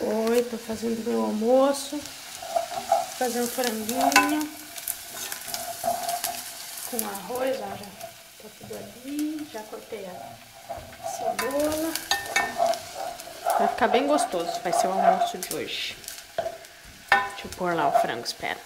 Oi, tô fazendo meu almoço. Fazer um franguinho. Com arroz, ó, já tá tudo ali. Já cortei a cebola. Vai ficar bem gostoso, vai ser o almoço de hoje. Deixa eu pôr lá o frango, espera.